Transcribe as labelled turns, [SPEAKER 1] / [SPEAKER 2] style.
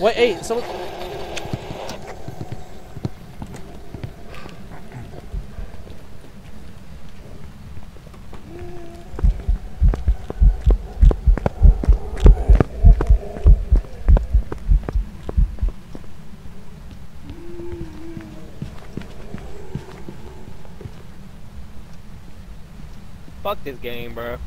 [SPEAKER 1] Wait, hey, someone.
[SPEAKER 2] Fuck this game, bro.